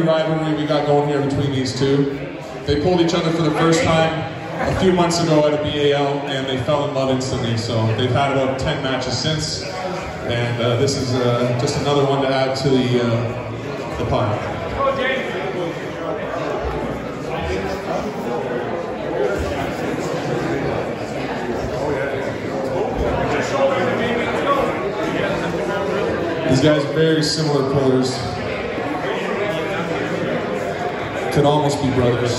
rivalry we got going here between these two. They pulled each other for the first time a few months ago at a BAL, and they fell in love instantly. So they've had about 10 matches since, and uh, this is uh, just another one to add to the, uh, the pile. These guys are very similar pullers. Could almost be brothers.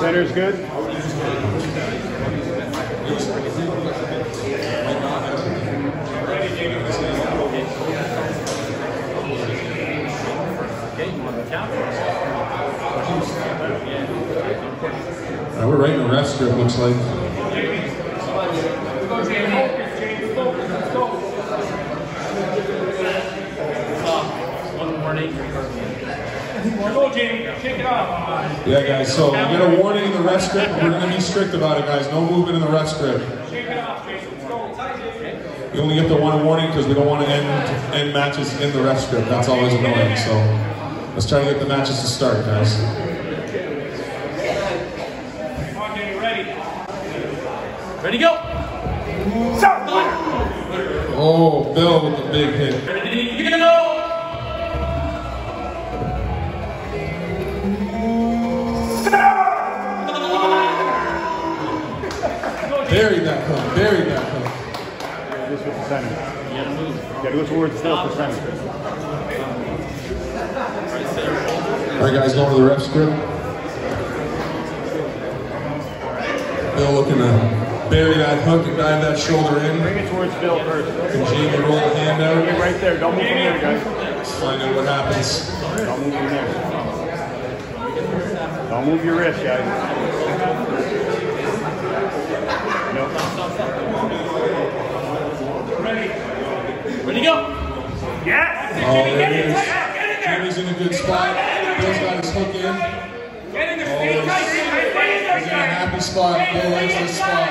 Center's good. Uh, we're right in the ref's grip, looks like. One warning. Go, Jamie. Shake it off. Yeah, guys, so we get a warning in the ref's grip. We're going to be strict about it, guys. No movement in the ref's grip. Shake it off, Jason. Let's go. We only get the one warning because we don't want to end, end matches in the ref's grip. That's always annoying. So let's try to get the matches to start, guys. Come on, Jamie. Ready. Ready, go! Oh, Bill with the big hit. Center. You gotta move. Gotta go towards for center. All right, guys, going to the ref's grip. Bill looking to bury that hook and dive that shoulder in. Bring it towards Bill first. And Jamie roll the hand Bring it out. right there. Don't move from there, guys. Let's find out what happens. Don't move from there. Don't move your wrist, guys. Nope. Ready, to go! Yes! Oh, there it is. Jamie's in a good spot. Bill's got his hook in. Get in there. Oh, Stay Jamie. Stay in there, He's in a happy spot. Bill likes this spot.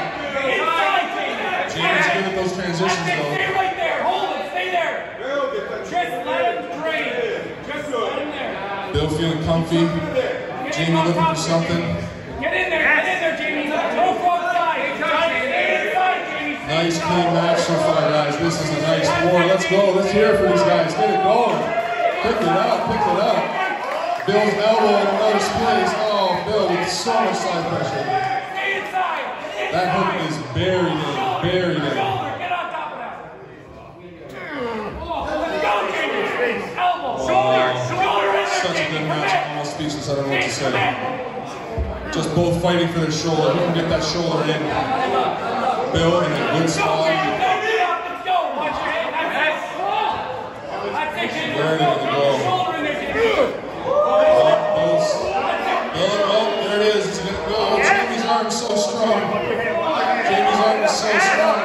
Jamie's good at those transitions, though. Stay right there. Hold it. Stay there. Just let him drain. Just let him there. Bill feeling comfy. Jamie looking for something. Get in there. Get in there, Jamie. Nice clean match so far, guys. This is a nice war. Let's go. Let's hear it for these guys. Get it going. Pick it up. Pick it up. Bill's elbow in another place. Oh, Bill with so much side pressure. That hook is buried in. Buried in. That. Oh, Such a good match. Almost speechless. I don't know what to say. Just both fighting for their shoulder. Who can get that shoulder in? Bill in a good Go, spot. Jamie. Go, Let's go. Watch your head. That's it. That's it, Jamie. Ready Let's to go. go. Shoulder in there, Jamie. Oh, Bill's. Bill, oh, there it is. It's gonna go. Oh, Jamie's arm is so strong. Jamie's arm is so strong.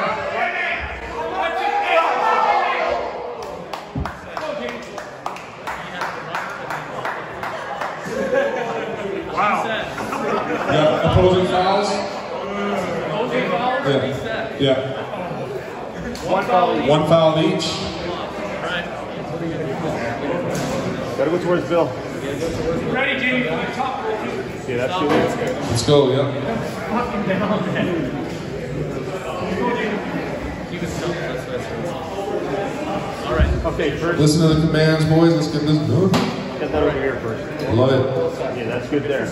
Yeah, opposing fouls? Yeah. Yeah. One foul. One foul each. Gotta go towards Bill. Ready, Jamie. From the top. See, that's good. Let's go, yeah. Alright, okay, first, Listen to the commands, boys. Let's get this done. get that over here first. Love it. Yeah, that's good there.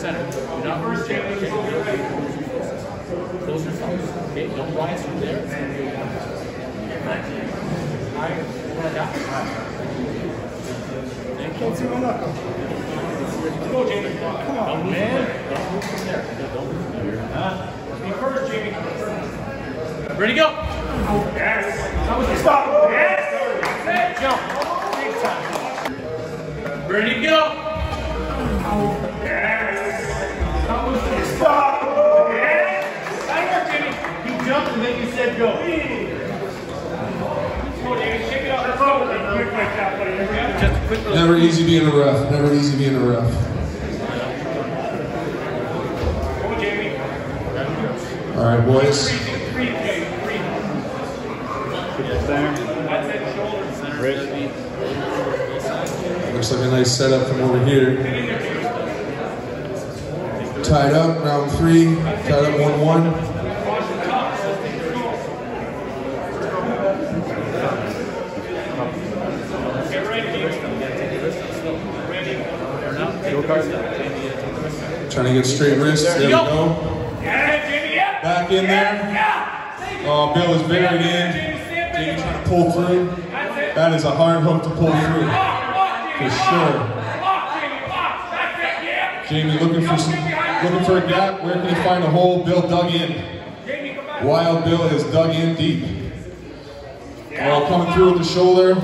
Close yourself. Okay, don't rise from there. Go, Jamie. Come on, man. First, Jamie. Ready, go! Yes. Stop. Yes. Jump. Big time. Ready, go! Yes. Stop. Yes. That worked, Jamie. He jumped and then you said. Go, Jamie. Shake it up. Let's go. Quick like that, buddy. Just a quick little. Never easy being a ref. Never easy being a ref. All right, boys. Looks like a nice setup from over here. Tied up, round three. Tied up 1 1. Go card. Trying to get straight wrists. There we go. Back in there. Oh, Bill is buried in. Jamie trying to pull through. That is a hard hook to pull through. For sure. Jamie looking for some, looking for a gap. Where can he find a hole? Bill dug in. Wild Bill is dug in deep. Oh, coming through with the shoulder.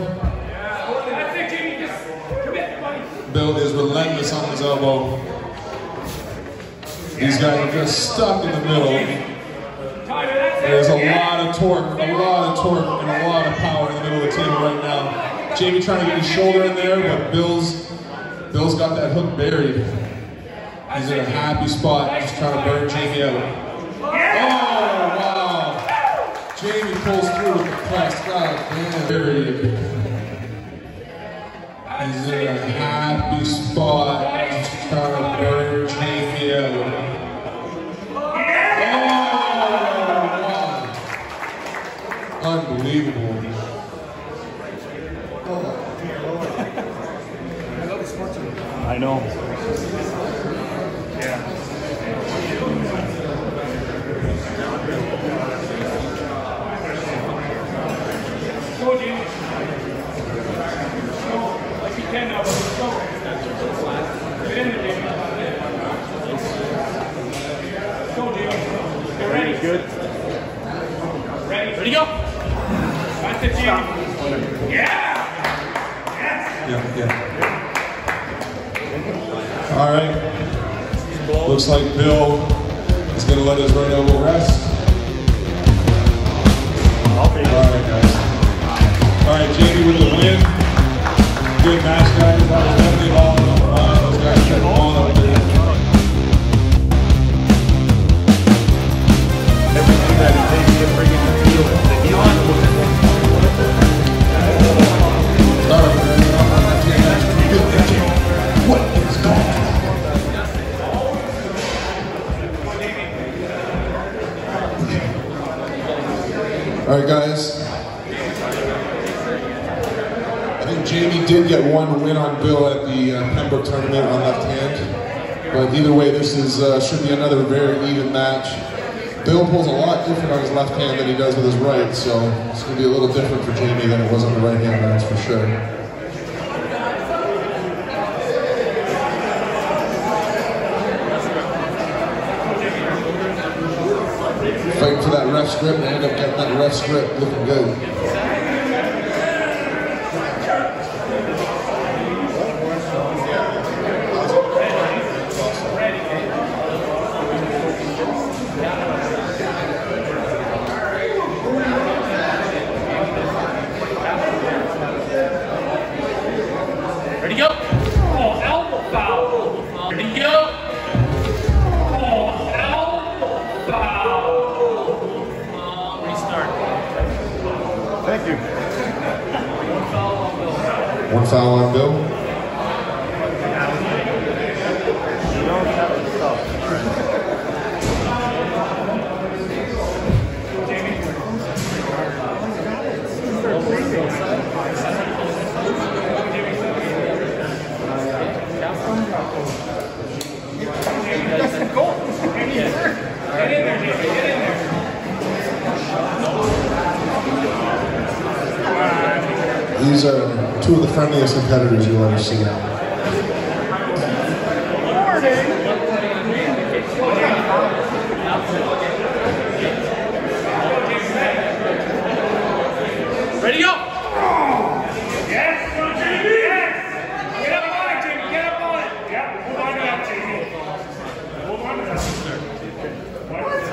Bill is relentless on his elbow. These guys are just stuck in the middle. There's a lot of torque, a lot of torque, and a lot of power in the middle of the table right now. Jamie trying to get his shoulder in there, but Bill's Bill's got that hook buried. He's in a happy spot, just trying to burn Jamie out. Oh wow! Jamie pulls through with the press. God damn, buried. Go. That's it, Jamie. Yeah. Yeah, yeah. All right. Looks like Bill is going to let his right elbow rest. All it. right, guys. All right, Jamie with the win. Good match, guys. That was definitely all on the line. Those guys kept on up there. Everything that is taking to bring it All right, guys. I think Jamie did get one win on Bill at the uh, Pembroke tournament on left hand. But either way, this is uh, should be another very even match. Bill pulls a lot different on his left hand than he does with his right, so it's going to be a little different for Jamie than it was on the right hand, that's for sure. Fighting for that ref's grip and end up getting that ref's grip looking good. One These are two of the friendliest competitors you'll ever see. Ready, go. Yes, go, Yes. Get up on it, Jamie. Get up on it. Yeah, hold on to that, Jamie. Hold on to that.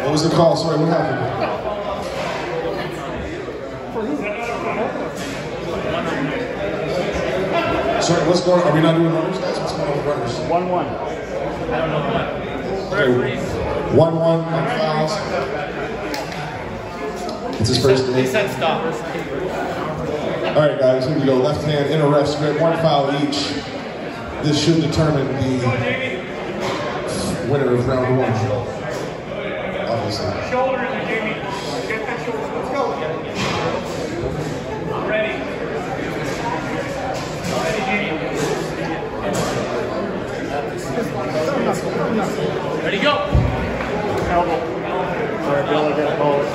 What was the call? Sorry, what happened? Sorry, what's going on? Are we not doing runners, guys? What's going on with runners? One one. Okay, one one on fouls. It's his first He day. said stop. All right, guys, here we go. Left hand in a ref grip, one foul each. This should determine the winner of round one. Obviously. Shoulder in there, Jamie. Get that shoulder. Let's go. Ready. Ready, Jamie. Ready, go. Elbow. Sorry, Bill, I gotta call it.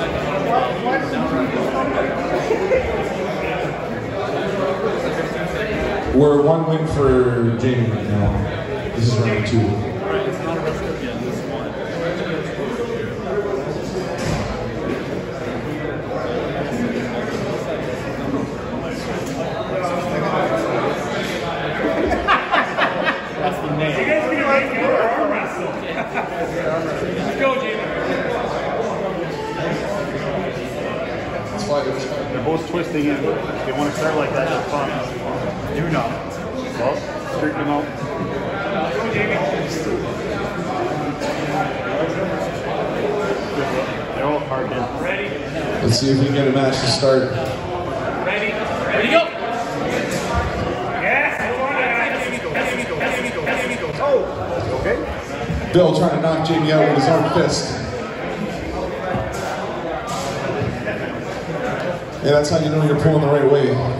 We're one win for Jamie right now. This is round two. That's the You name. guys be right here or arm wrestle. Let's go, Jamie. It's fine, it's fine. They're both twisting in. They want to start like that, it's fun. Do not. Well, straighten them out. They're all hard in. Ready. Let's see if we can get a match to start. Ready. Ready, go. Oh, okay. Bill trying to knock Jamie out with his own fist. Yeah, that's how you know you're pulling the right way.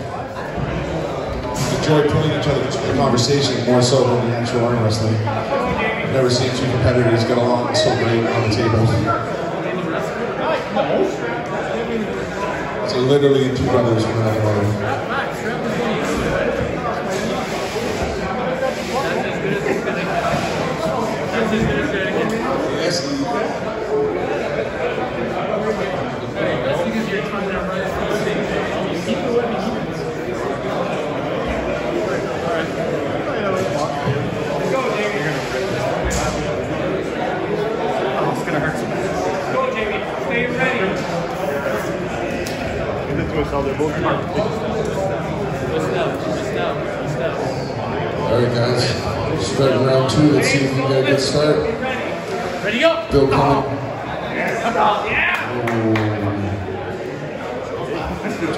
Enjoy pulling each other in conversation more so than the actual arm wrestling. I've never seen two competitors get along so great on the table. So literally two brothers from another. Give it to us all. They're both. All right, guys. Starting round two. Let's see if we can get a good start. Ready, go. Bill coming. Yeah.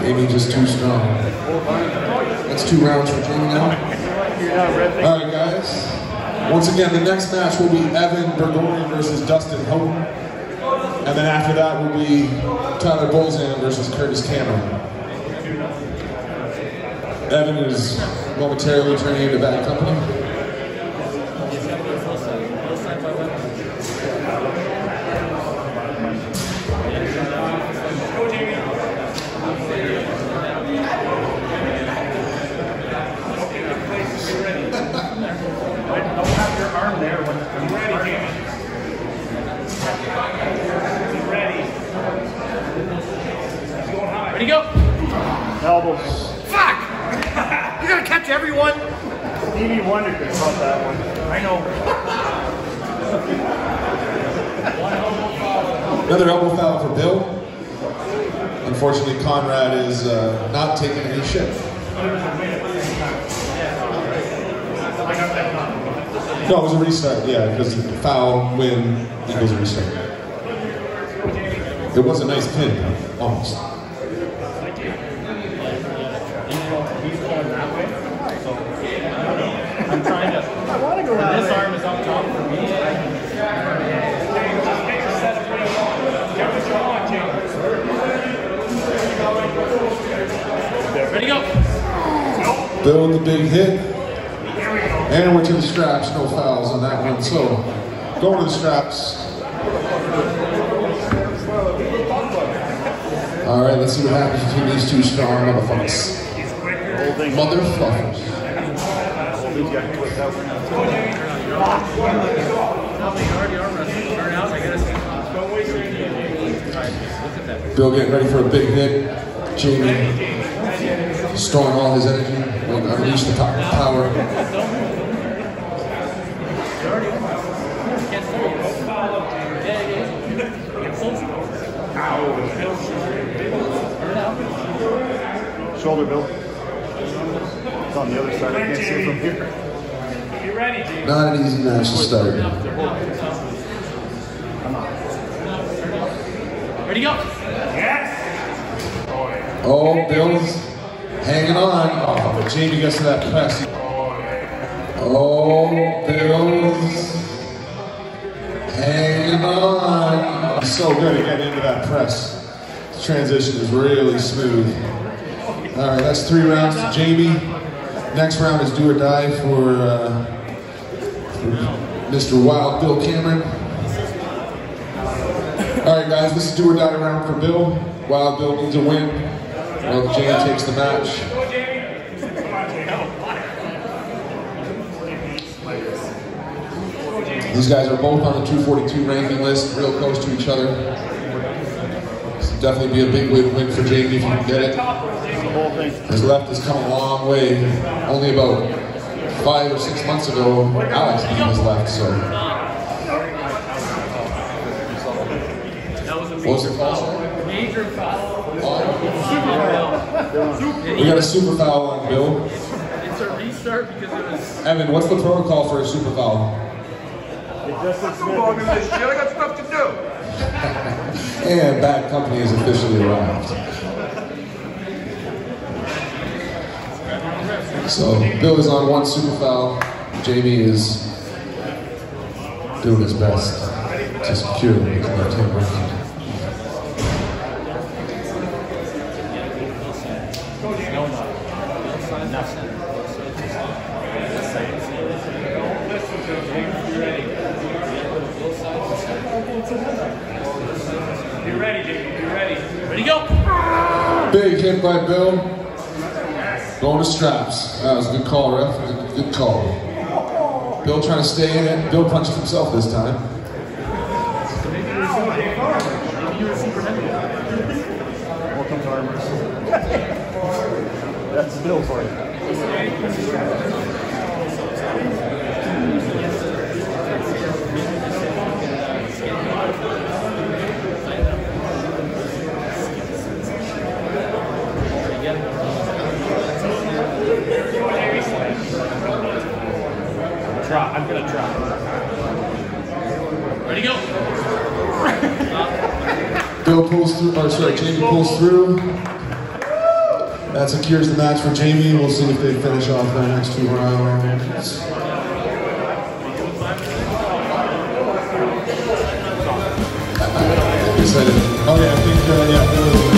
Jamie just too strong. That's two rounds for Jamie now. You're not red All right, guys. Once again, the next match will be Evan Bergorian versus Dustin Houghton. And then after that will be Tyler Bolzan versus Curtis Cameron. Evan is momentarily turning into bad company. Go, Jamie. Don't have your arm there when Be ready, Jamie. Be ready. He's going high. Ready, go. elbows. Fuck. You gotta catch everyone. Stevie Wonder could have caught that one. I know. Another elbow foul for Bill. Unfortunately, Conrad is uh, not taking any shit. No, it was a restart, yeah, because foul, win, equals restart. It was a nice pin, almost. I'm trying to. I want to go out. This arm is up top for me. Get your setup ready. Get what you want, Jamie. Ready, go. Bill with the big hit. And we're to the straps, no fouls on that one. So, going to the straps. All right, let's see what happens between these two strong motherfuckers. Motherfuckers. Bill getting ready for a big hit. Jamie storing all his energy, ready to unleash the po- power. Shoulder, Bill. It's on the other side. I can't see it from here. Be ready, Jamie. Not an easy match to start. Come on. Ready, go. Yes. Oh, Bill's hanging on. Oh, but Jamie gets to that press. Oh, Bill's hanging on. So good at getting into that press. The transition is really smooth. All right, that's three rounds to Jamie. Next round is do or die for, uh, for Mr. Wild Bill Cameron. All right, guys, this is do or die round for Bill. Wild Bill needs a win. Well, Jamie takes the match. These guys are both on the 242 ranking list, real close to each other. This definitely be a big win, win for Jamie if you can get it. His left has come a long way. Only about five or six months ago, Alex beat his left, so. Was a What was major it called? foul. Major foul. We got a super foul on Bill. It's a restart because it was. Evan, what's the protocol for a super foul? It just looks on, do this shit. I got stuff to do. And bad company has officially arrived. So Bill is on one super foul. Jamie is doing his best to secure the team ranking. Be ready, Jamie. Be ready. Ready, go! Big hit by Bill. Going to straps. That was a good call, ref. Good, call. Bill trying to stay in it. Bill punched himself this time. That's Bill for you. Try. I'm gonna try. Ready, go! Bill pulls through, or sorry, Jamie pulls through. Secures the match for Jamie. We'll see if they finish off their next two rounds. Excited. Oh yeah, I think uh, yeah,